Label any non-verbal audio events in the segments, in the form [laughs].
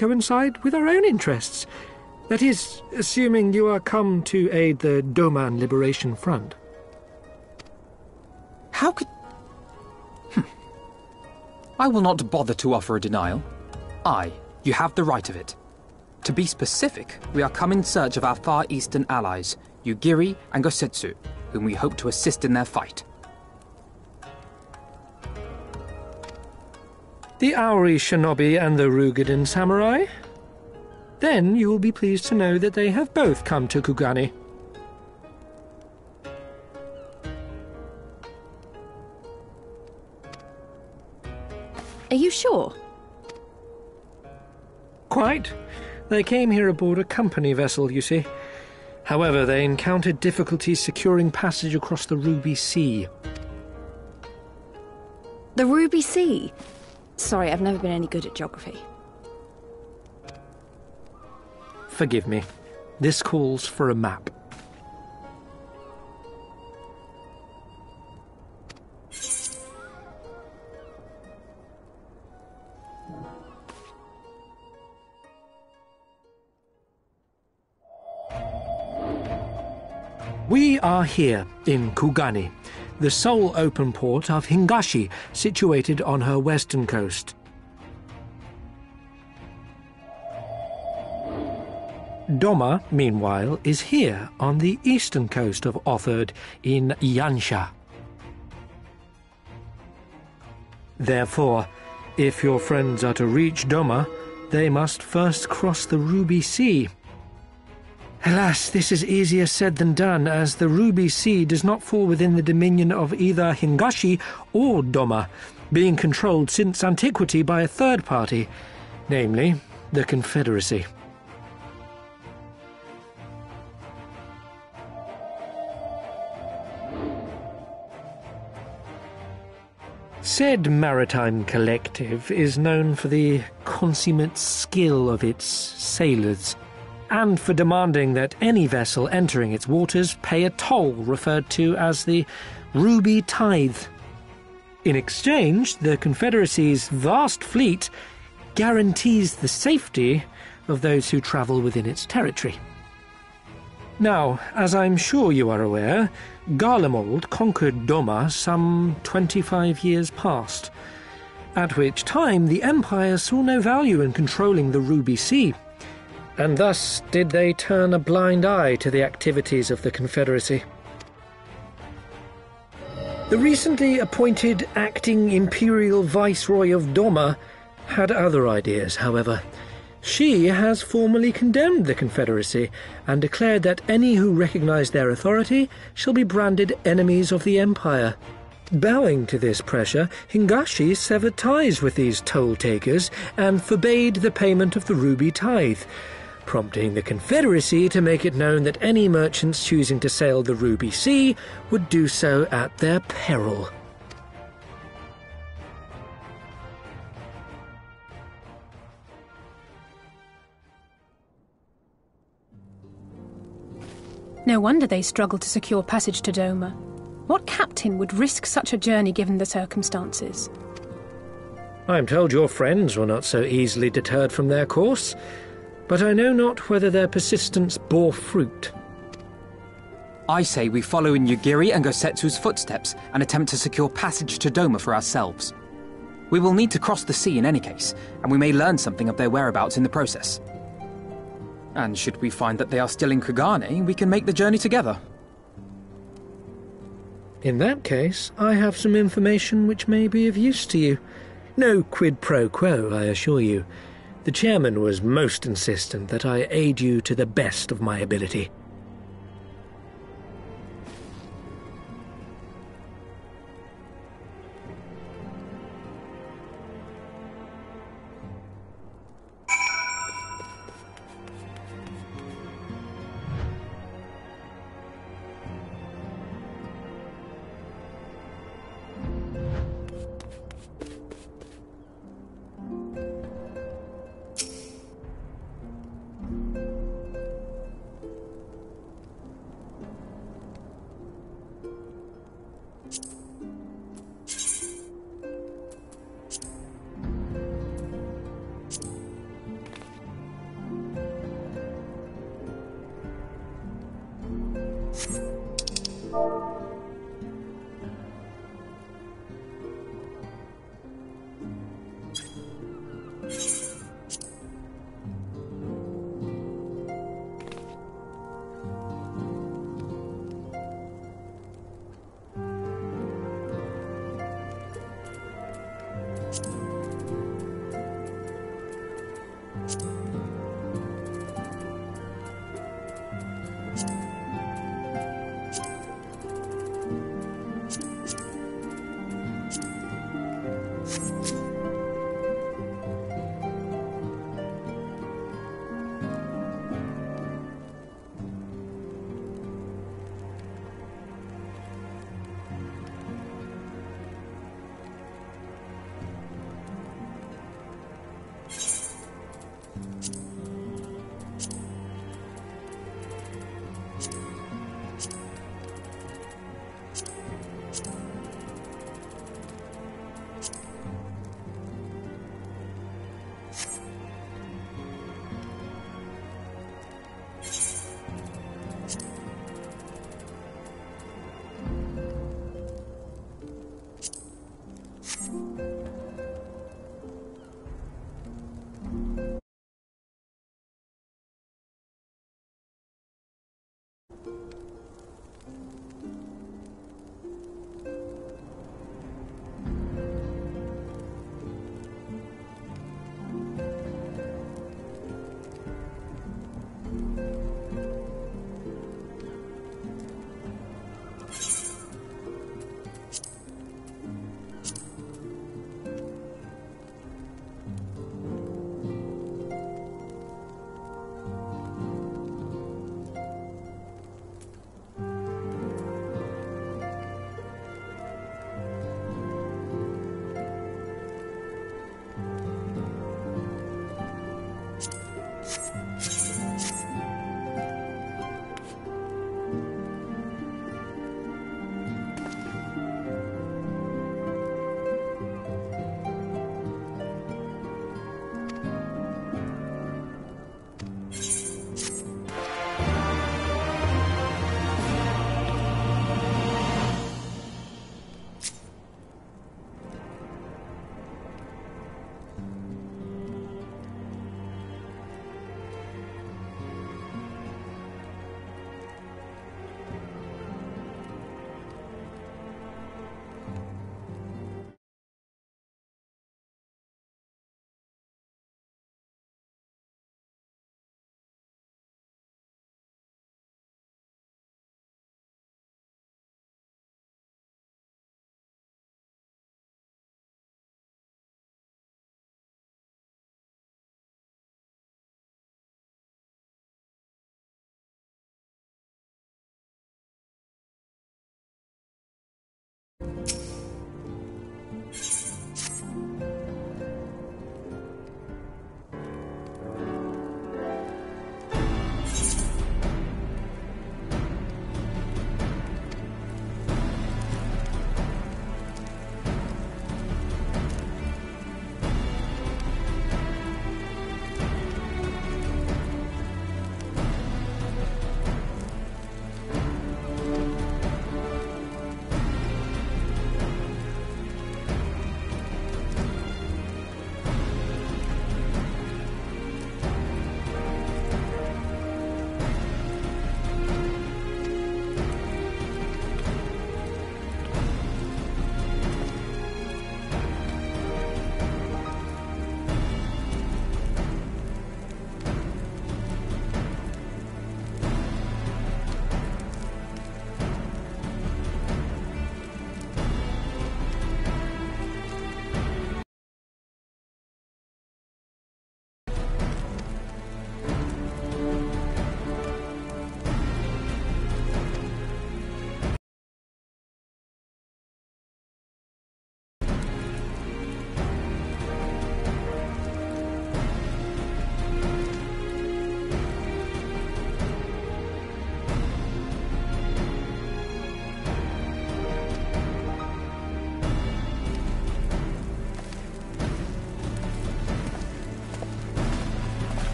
coincide with our own interests. That is, assuming you are come to aid the Doman Liberation Front. How could... Hm. I will not bother to offer a denial. I, you have the right of it. To be specific, we are come in search of our Far Eastern allies, Yugiri and Gosetsu, whom we hope to assist in their fight. The Au Ra Shinobi and the Roegadyn Samurai? Then you will be pleased to know that they have both come to Kugane. Are you sure? Quite. They came here aboard a company vessel, you see. However, they encountered difficulties securing passage across the Ruby Sea. The Ruby Sea? Sorry, I've never been any good at geography. Forgive me. This calls for a map. We are here in Kugane, the sole open port of Hingashi, situated on her western coast. Doma, meanwhile, is here on the eastern coast of Othard in Yanxia. Therefore, if your friends are to reach Doma, they must first cross the Ruby Sea. Alas, this is easier said than done, as the Ruby Sea does not fall within the dominion of either Hingashi or Doma, being controlled since antiquity by a third party, namely the Confederacy. Said maritime collective is known for the consummate skill of its sailors, and for demanding that any vessel entering its waters pay a toll referred to as the Ruby Tithe. In exchange, the Confederacy's vast fleet guarantees the safety of those who travel within its territory. Now, as I'm sure you are aware, Garlemald conquered Doma some 25 years past, at which time the Empire saw no value in controlling the Ruby Sea, and thus did they turn a blind eye to the activities of the Confederacy. The recently appointed acting Imperial Viceroy of Doma had other ideas, however. She has formally condemned the Confederacy and declared that any who recognize their authority shall be branded enemies of the Empire. Bowing to this pressure, Hingashi severed ties with these toll takers and forbade the payment of the ruby tithe, prompting the Confederacy to make it known that any merchants choosing to sail the Ruby Sea would do so at their peril. No wonder they struggled to secure passage to Doma. What captain would risk such a journey given the circumstances? I am told your friends were not so easily deterred from their course, but I know not whether their persistence bore fruit. I say we follow in Yugiri and Gosetsu's footsteps and attempt to secure passage to Doma for ourselves. We will need to cross the sea in any case, and we may learn something of their whereabouts in the process. And should we find that they are still in Kugane, we can make the journey together. In that case, I have some information which may be of use to you. No quid pro quo, I assure you. The chairman was most insistent that I aid you to the best of my ability.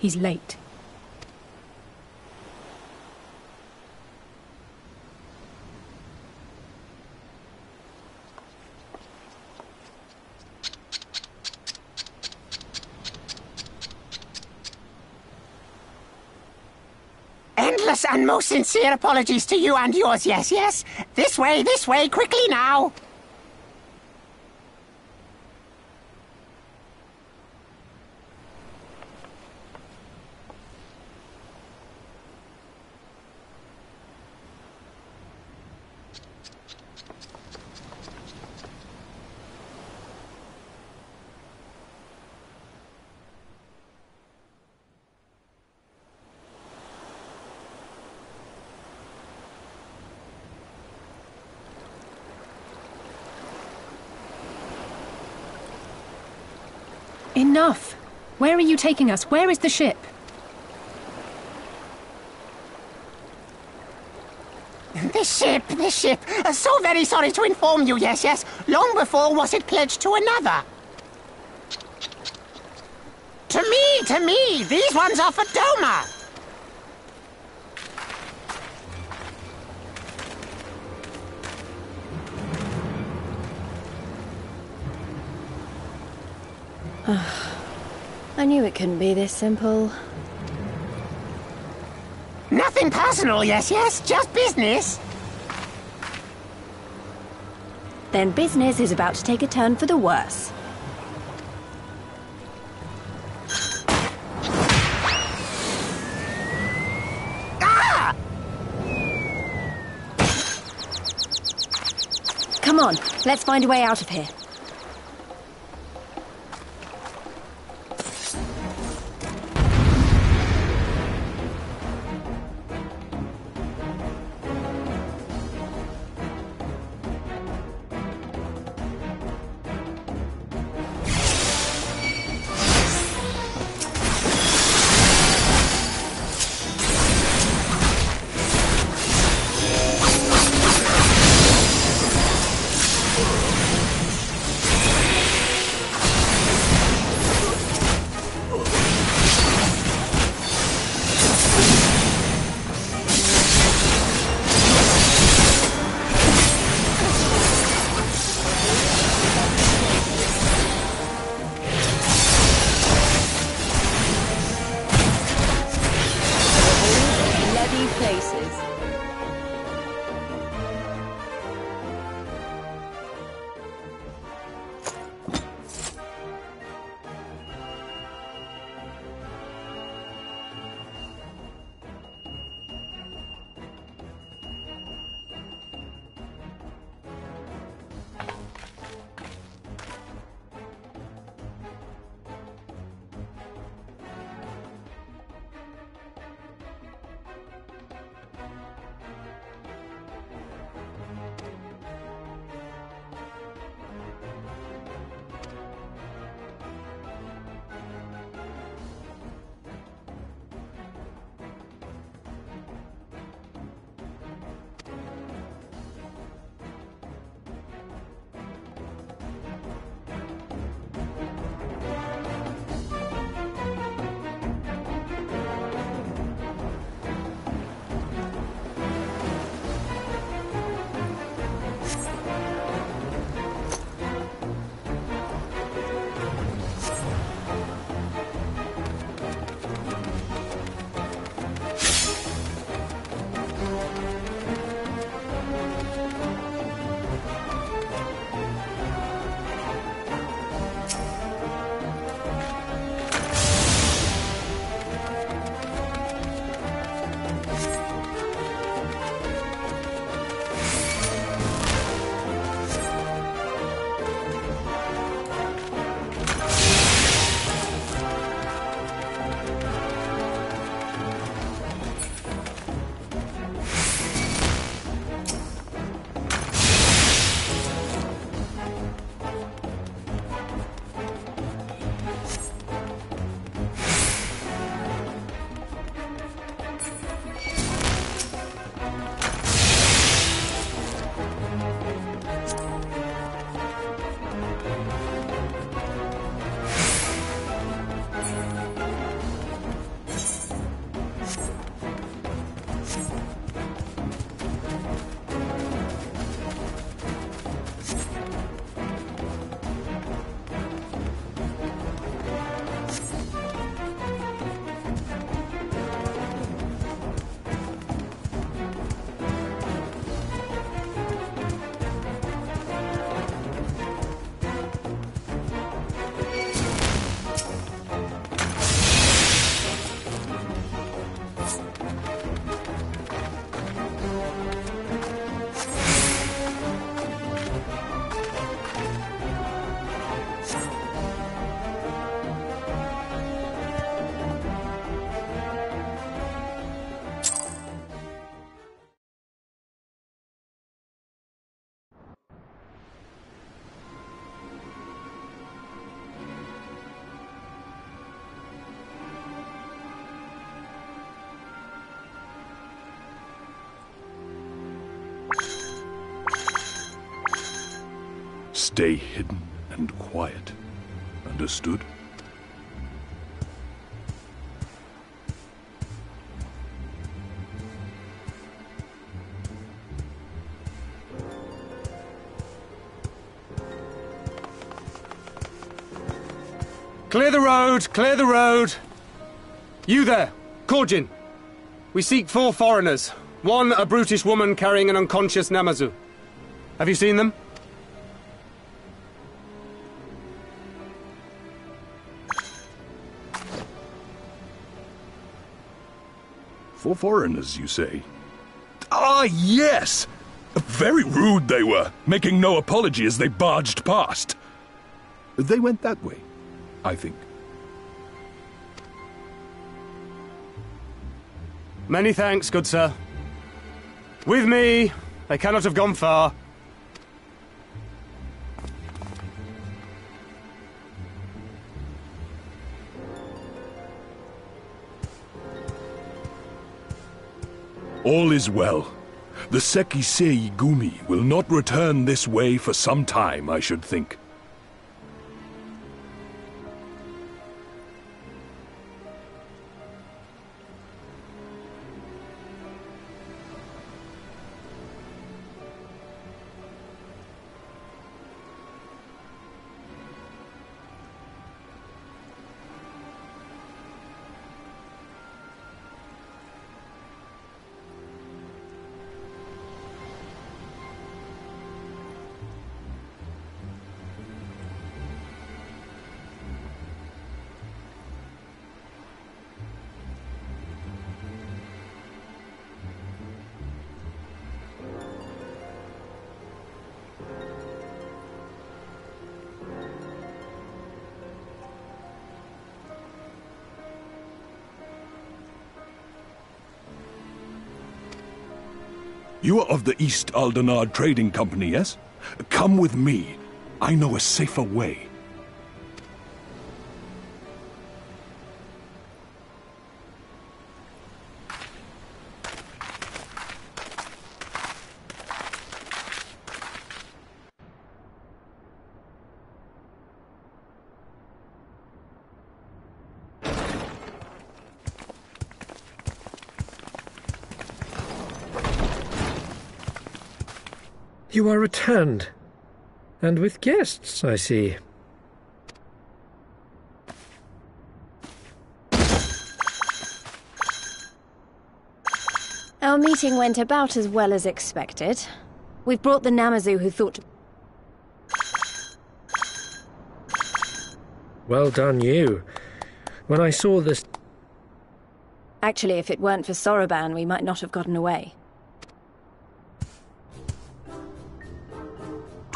He's late. Endless and most sincere apologies to you and yours, yes, yes. This way, this way, quickly now. Where are you taking us? Where is the ship? The ship, the ship. Uh, so very sorry to inform you, yes, yes. Long before was it pledged to another. To me, to me. These ones are for Doma. I knew it couldn't be this simple. Nothing personal, yes, yes. Just business. Then business is about to take a turn for the worse. Ah! Come on, let's find a way out of here. Stay hidden and quiet. Understood? Clear the road! Clear the road! You there, Kojin. We seek four foreigners. One, a brutish woman carrying an unconscious Namazu. Have you seen them? Four foreigners, you say? Ah, yes! Very rude they were, making no apology as they barged past. They went that way, I think. Many thanks, good sir. With me, they cannot have gone far. All is well. The Sekiseigumi will not return this way for some time, I should think. You are of the East Aldenard Trading Company, yes? Come with me. I know a safer way. You are returned. And with guests, I see. Our meeting went about as well as expected. We've brought the Namazu who thought Well done, you. When I saw this. Actually, if it weren't for Soroban, we might not have gotten away.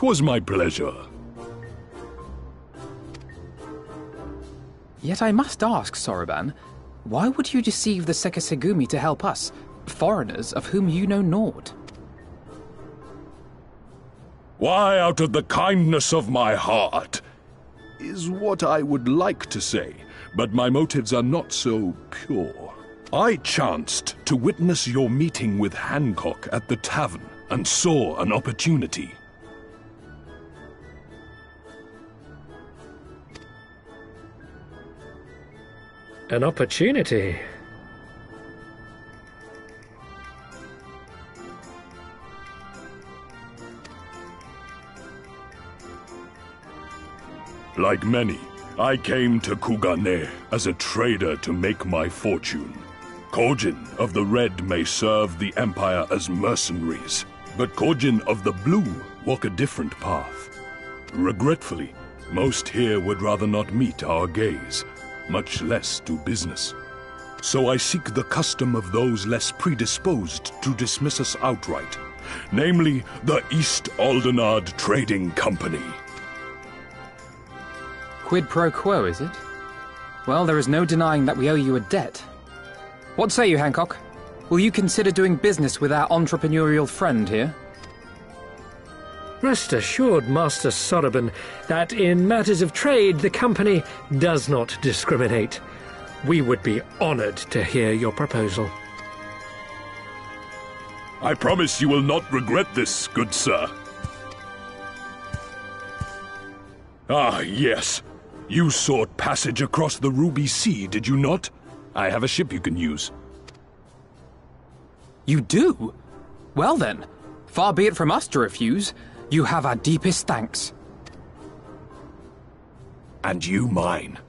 Twas my pleasure. Yet I must ask, Soroban, why would you deceive the Sekiseigumi to help us, foreigners of whom you know naught? Why, out of the kindness of my heart, is what I would like to say, but my motives are not so pure. I chanced to witness your meeting with Hancock at the tavern and saw an opportunity. An opportunity. Like many, I came to Kugane as a trader to make my fortune. Kojin of the Red may serve the Empire as mercenaries, but Kojin of the Blue walk a different path. Regretfully, most here would rather not meet our gaze, much less do business. So I seek the custom of those less predisposed to dismiss us outright, namely the East Aldenard Trading Company. Quid pro quo, is it? Well, there is no denying that we owe you a debt. What say you, Hancock? Will you consider doing business with our entrepreneurial friend here? Rest assured, Master Soroban, that in matters of trade the company does not discriminate. We would be honored to hear your proposal. I promise you will not regret this, good sir. Ah, yes. You sought passage across the Ruby Sea, did you not? I have a ship you can use. You do? Well then, far be it from us to refuse. You have our deepest thanks. And you mine.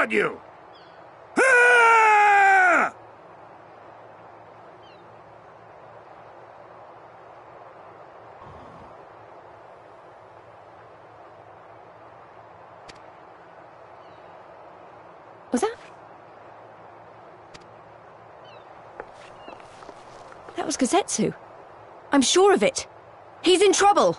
Heard you! Was that? That was Gosetsu. I'm sure of it. He's in trouble.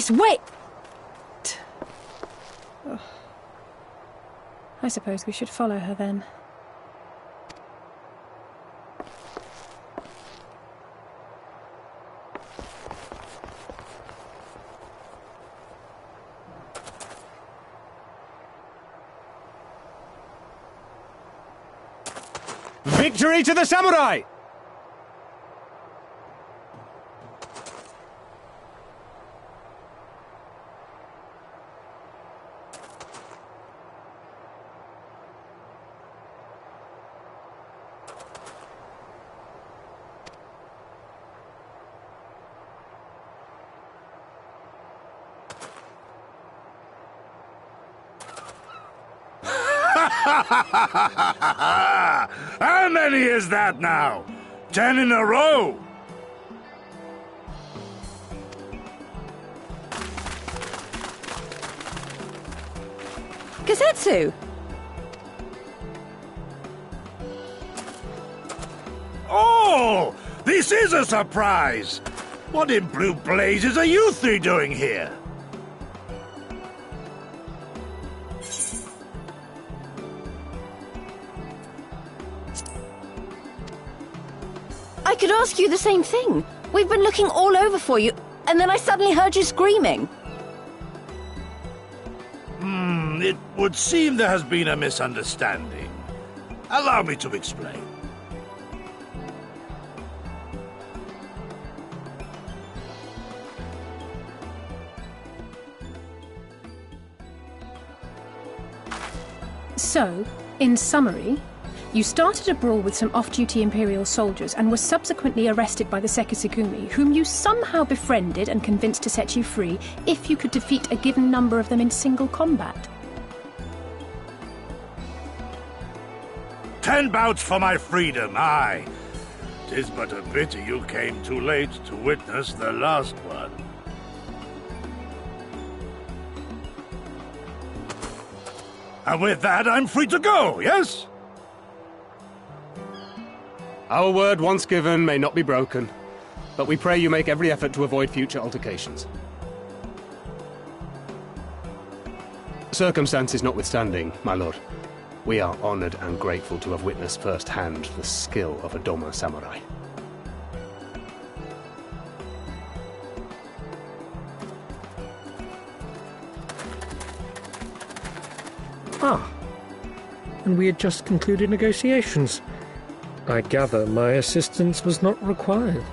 Lyse, wait! I suppose we should follow her then. Victory to the samurai! [laughs] How many is that now? Ten in a row? Gosetsu! Oh! This is a surprise! What in blue blazes are you three doing here? I ask you the same thing. We've been looking all over for you, and then I suddenly heard you screaming. Hmm, it would seem there has been a misunderstanding. Allow me to explain. So, in summary, you started a brawl with some off duty Imperial soldiers and were subsequently arrested by the Sekiseigumi, whom you somehow befriended and convinced to set you free if you could defeat a given number of them in single combat. Ten bouts for my freedom, aye. Tis but a pity you came too late to witness the last one. And with that, I'm free to go, yes? Our word once given may not be broken, but we pray you make every effort to avoid future altercations. Circumstances notwithstanding, my lord, we are honored and grateful to have witnessed firsthand the skill of a Doma samurai. Ah. And we had just concluded negotiations. I gather my assistance was not required.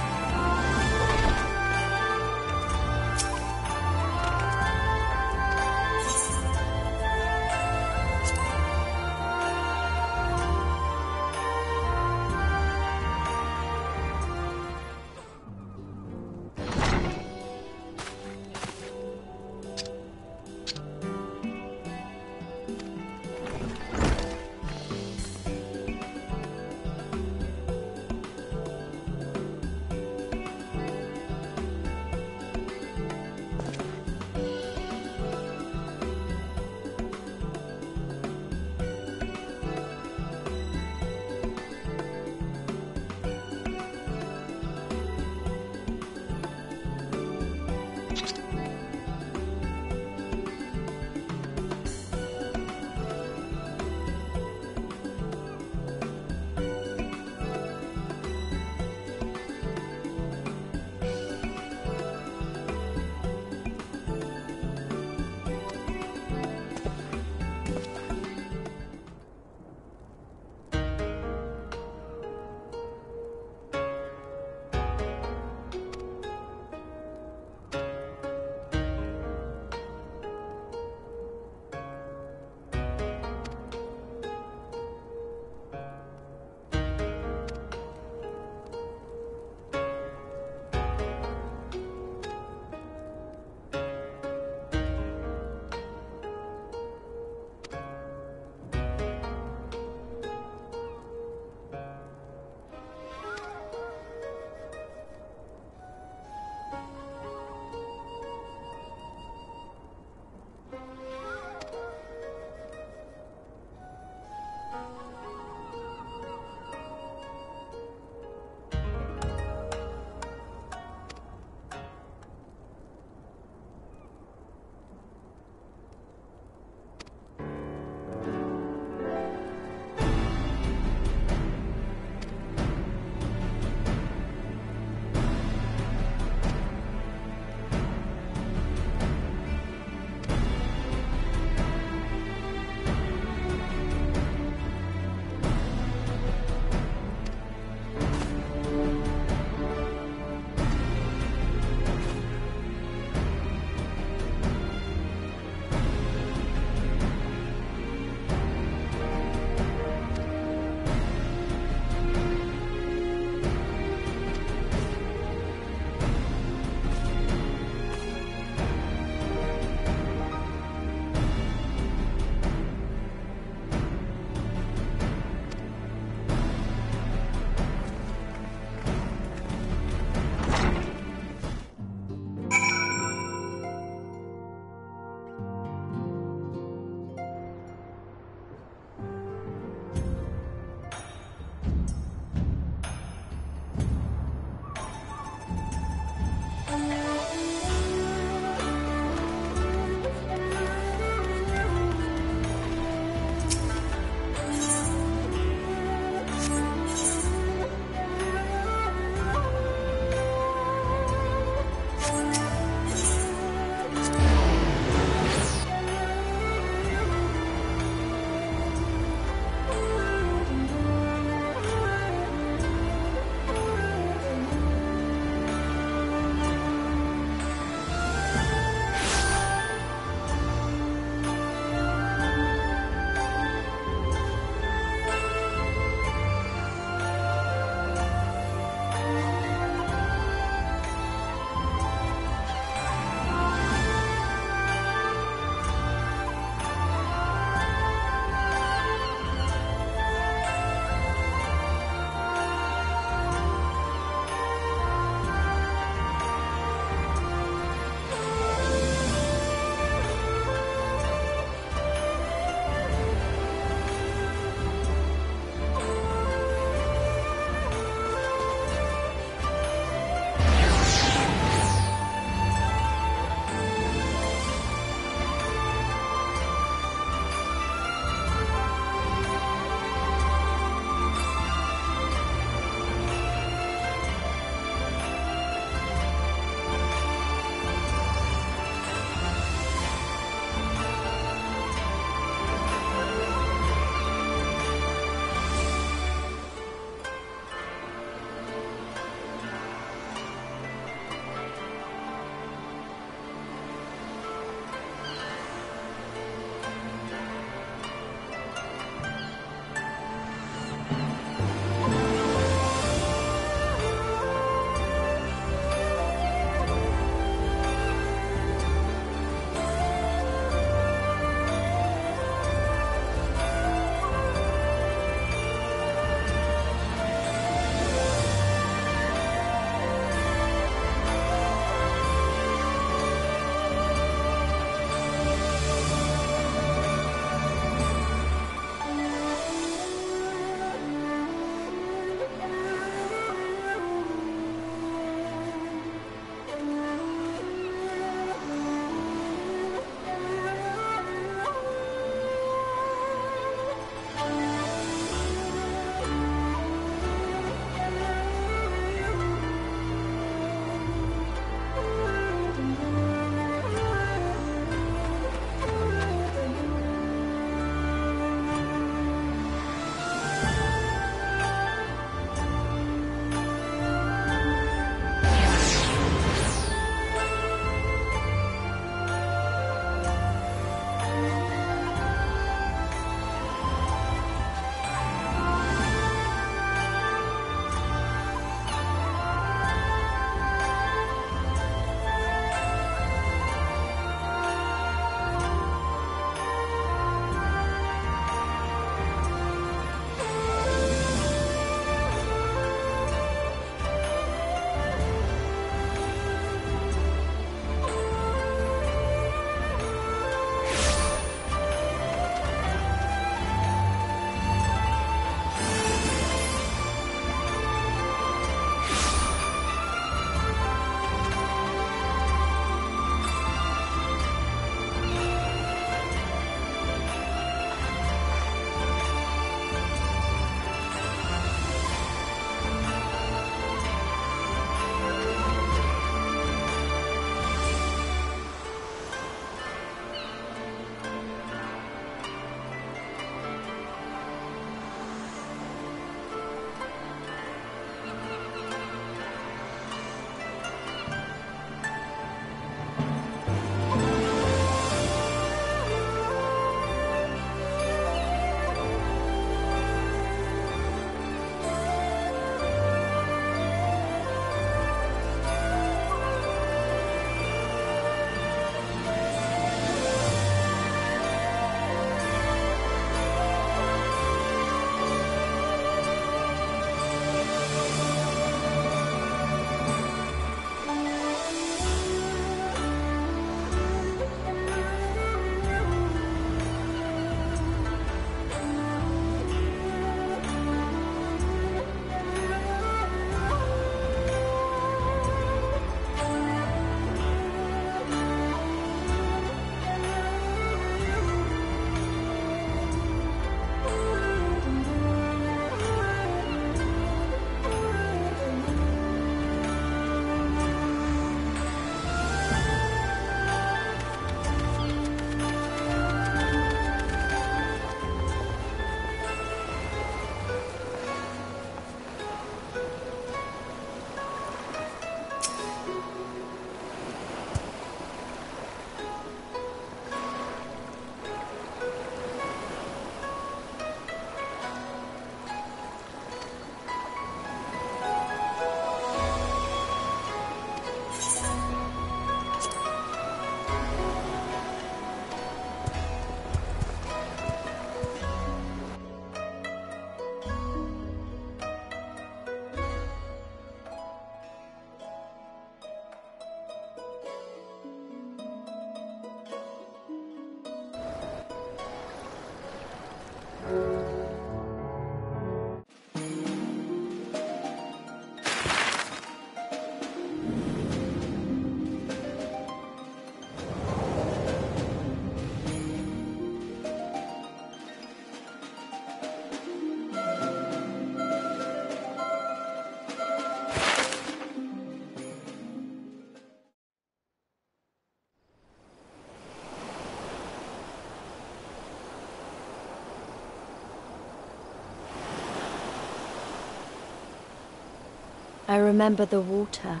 I remember the water,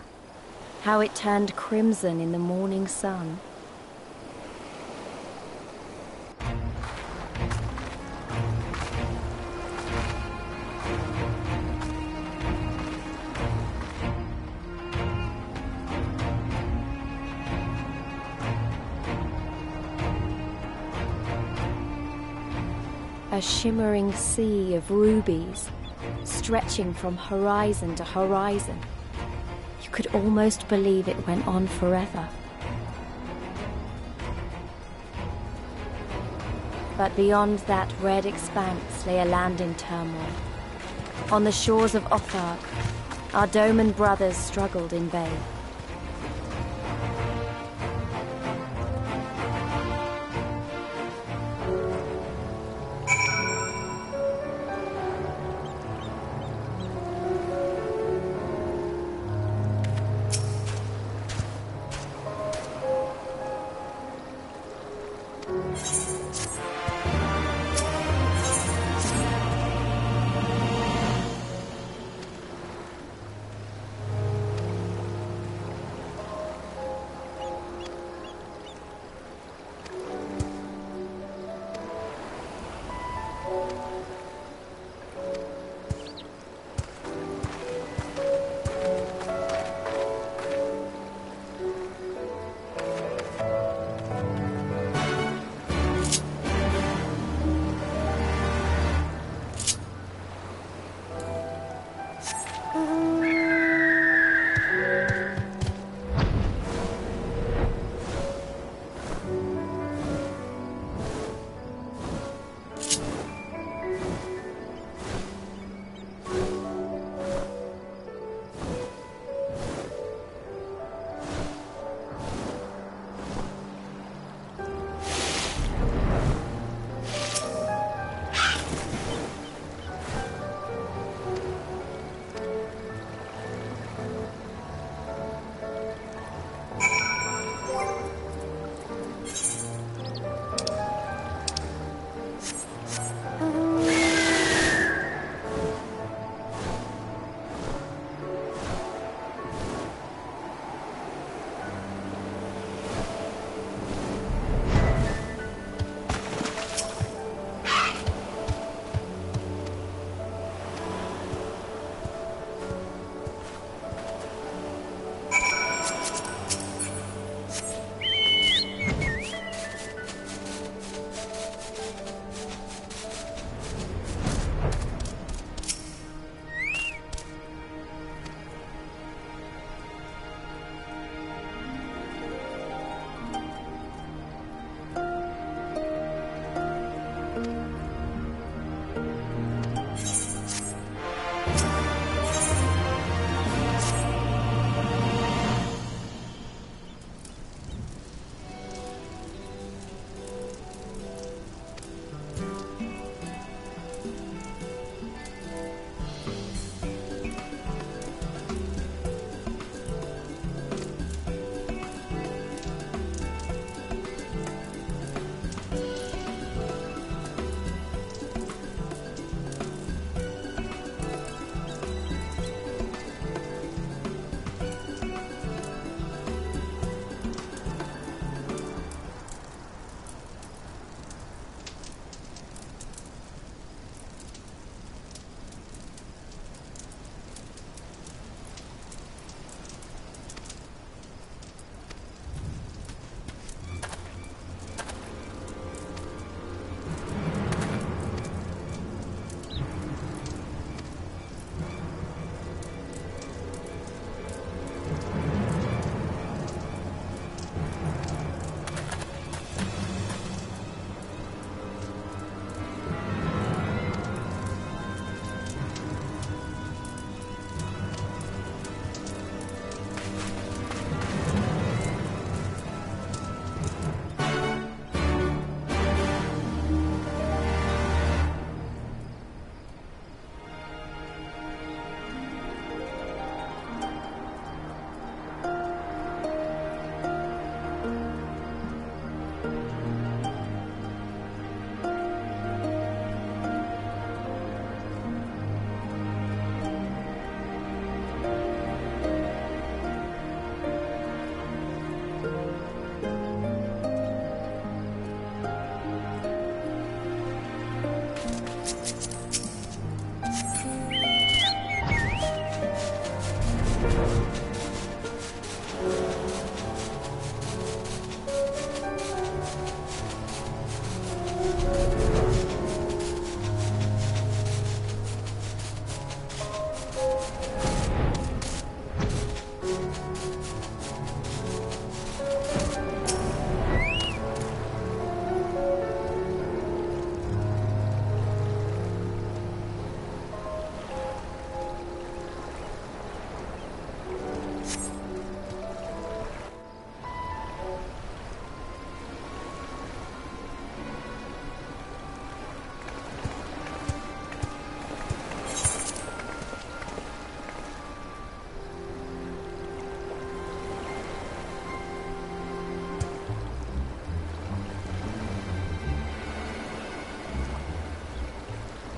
how it turned crimson in the morning sun. A shimmering sea of rubies, stretching from horizon to horizon. You could almost believe it went on forever. But beyond that red expanse lay a land in turmoil. On the shores of Othard, our Doman brothers struggled in vain.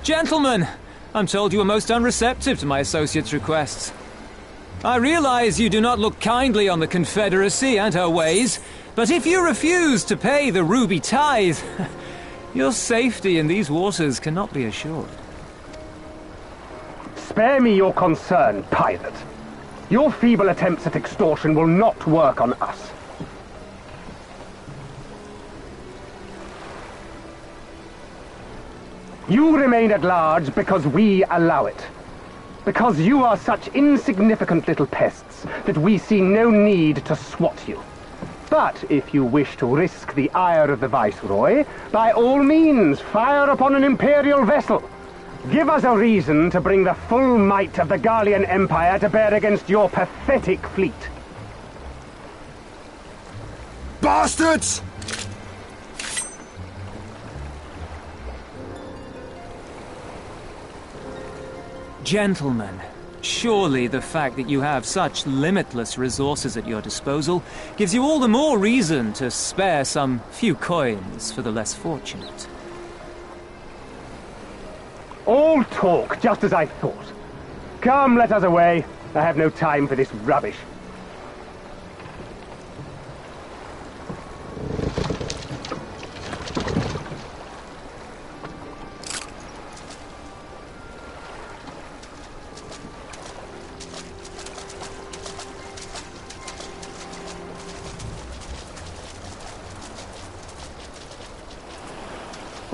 Gentlemen, I'm told you are most unreceptive to my associate's requests. I realize you do not look kindly on the Confederacy and her ways, but if you refuse to pay the ruby tithe, [laughs] your safety in these waters cannot be assured. Spare me your concern, pirate. Your feeble attempts at extortion will not work on us. You remain at large because we allow it. Because you are such insignificant little pests that we see no need to swat you. But if you wish to risk the ire of the Viceroy, by all means, fire upon an Imperial vessel. Give us a reason to bring the full might of the Garlean Empire to bear against your pathetic fleet. Bastards! Gentlemen, surely the fact that you have such limitless resources at your disposal gives you all the more reason to spare some few coins for the less fortunate. All talk, just as I thought. Come, let us away. I have no time for this rubbish.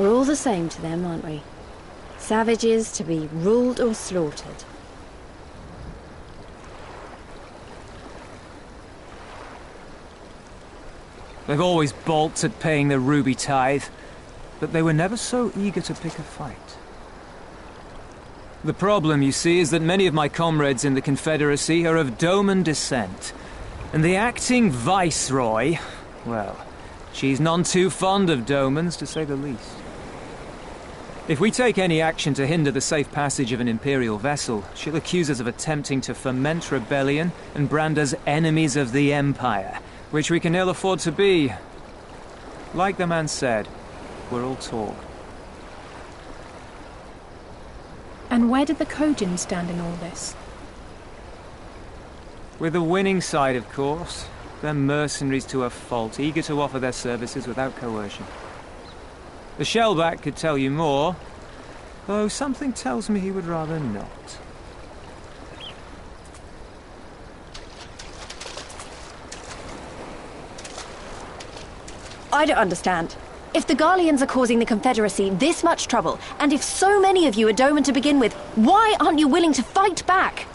We're all the same to them, aren't we? Savages to be ruled or slaughtered. They've always balked at paying the ruby tithe, but they were never so eager to pick a fight. The problem, you see, is that many of my comrades in the Confederacy are of Doman descent, and the acting Viceroy, well, she's none too fond of Domans, to say the least. If we take any action to hinder the safe passage of an Imperial vessel, she'll accuse us of attempting to foment rebellion and brand us enemies of the Empire, which we can ill afford to be. Like the man said, we're all talk. And where did the Kojin stand in all this? With the winning side, of course. They're mercenaries to a fault, eager to offer their services without coercion. The Shellback could tell you more, though something tells me he would rather not. I don't understand. If the Garleans are causing the Confederacy this much trouble, and if so many of you are Doman to begin with, why aren't you willing to fight back?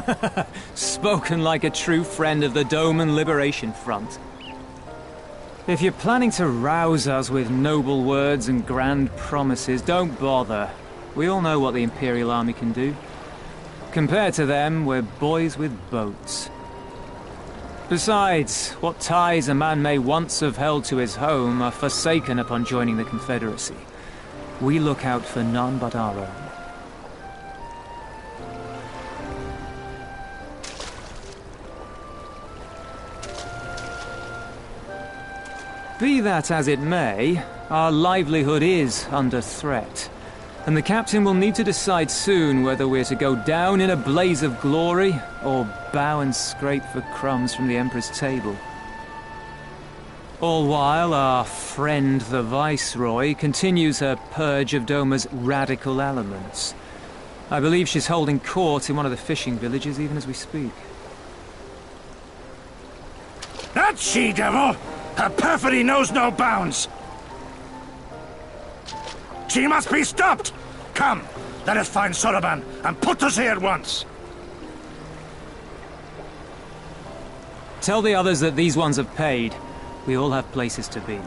[laughs] Spoken like a true friend of the Doman Liberation Front. If you're planning to rouse us with noble words and grand promises, don't bother. We all know what the Imperial Army can do. Compared to them, we're boys with boats. Besides, what ties a man may once have held to his home are forsaken upon joining the Confederacy. We look out for none but our own. Be that as it may, our livelihood is under threat. And the captain will need to decide soon whether we're to go down in a blaze of glory or bow and scrape for crumbs from the Emperor's table. All while our friend the Viceroy continues her purge of Doma's radical elements. I believe she's holding court in one of the fishing villages even as we speak. That she-devil! Her perfidy knows no bounds! She must be stopped! Come, let us find Soroban and put us here at once! Tell the others that these ones have paid. We all have places to be.